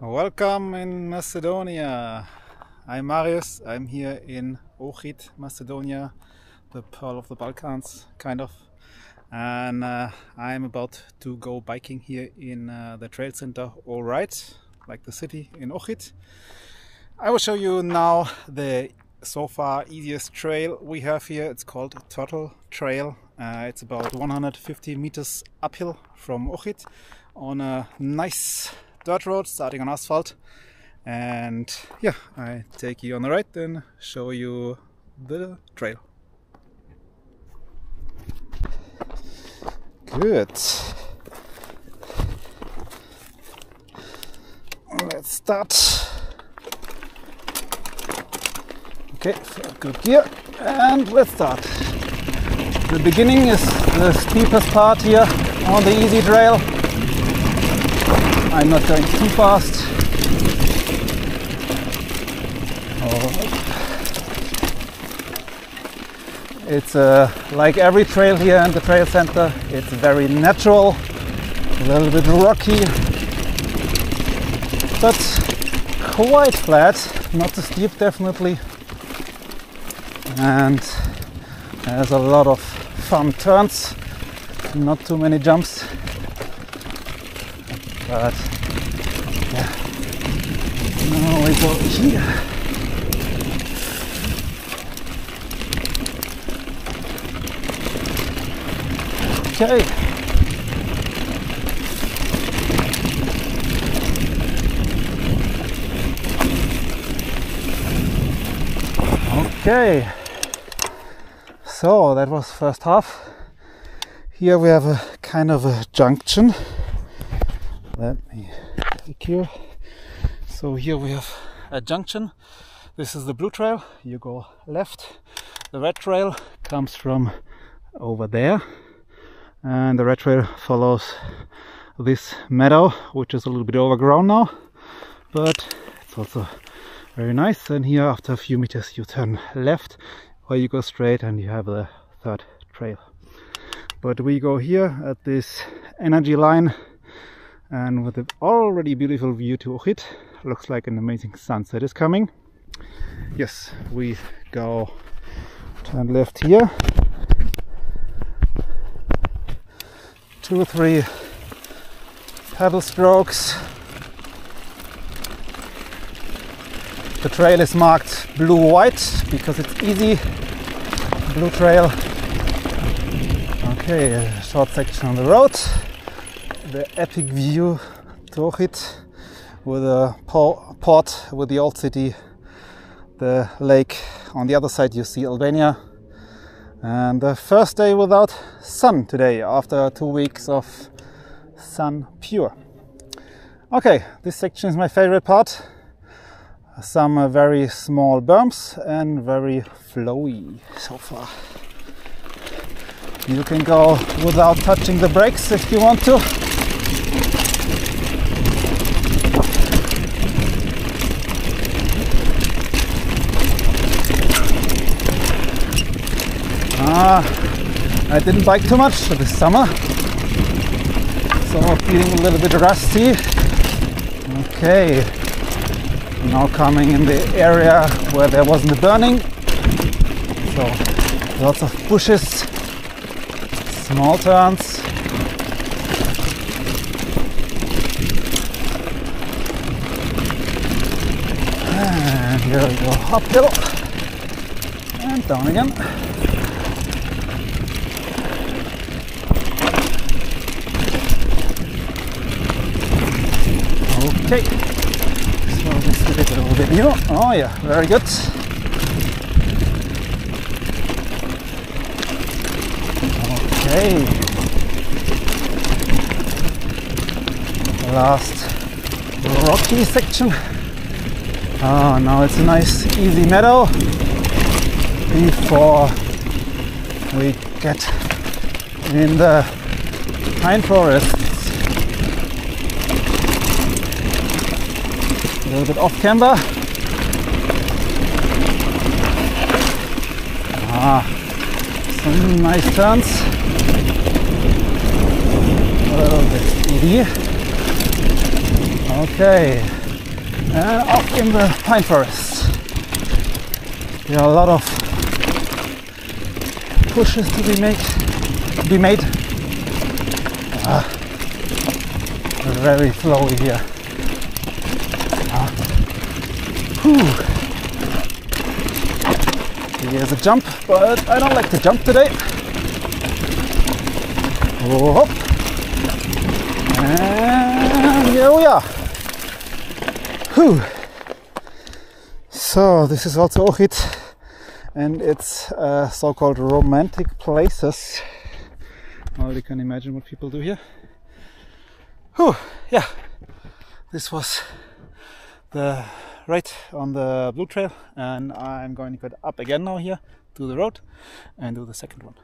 Welcome in Macedonia. I'm Marius. I'm here in Ohrid, Macedonia, the pearl of the Balkans, kind of. And uh, I'm about to go biking here in uh, the trail center, Ohride, like the city in Ohrid. I will show you now the so far easiest trail we have here. It's called Turtle Trail. Uh, it's about 150 meters uphill from Ohrid on a nice dirt road starting on asphalt. And yeah, I take you on the right and show you the trail. Good. Let's start. Okay, good gear, and let's start. The beginning is the steepest part here on the easy trail. I'm not going too fast. It's uh, like every trail here in the trail center. It's very natural, a little bit rocky, but quite flat. Not too steep, definitely. And there's a lot of fun turns, not too many jumps. But yeah, now we go here. Okay. Okay. So that was first half. Here we have a kind of a junction. Let me here. So here we have a junction. This is the blue trail. You go left. The red trail comes from over there and the red trail follows this meadow which is a little bit overgrown now but it's also very nice and here after a few meters you turn left or you go straight and you have the third trail but we go here at this energy line and with an already beautiful view to Ohrid looks like an amazing sunset is coming yes we go turn left here two or three pedal strokes. The trail is marked blue-white because it's easy. Blue trail. Okay, short section on the road. The epic view to Ohrid with a port with the old city, the lake. On the other side you see Albania and the first day without sun today after two weeks of sun pure. Okay, this section is my favorite part. Some very small bumps and very flowy so far. You can go without touching the brakes if you want to. Ah, I didn't bike too much for this summer, so feeling a little bit rusty. Okay, now coming in the area where there wasn't a burning, so lots of bushes, small turns. And here we go uphill and down again. Okay, so is a bit of a video. Oh yeah, very good. Okay. Last rocky section. Oh, now it's a nice easy meadow before we get in the pine forest. A little bit off camber. Ah, some nice turns. A little bit speedy. Okay. And up in the pine forest. There are a lot of pushes to be made. Be made. Ah, very flowy here. Ah. Whew. Here's a jump, but I don't like to jump today. Oh, and here we are. Whew. So this is also Ohrid and it's uh, so-called romantic places. Well, you can imagine what people do here. Whew, yeah, this was the right on the blue trail and I'm going to get up again now here to the road and do the second one.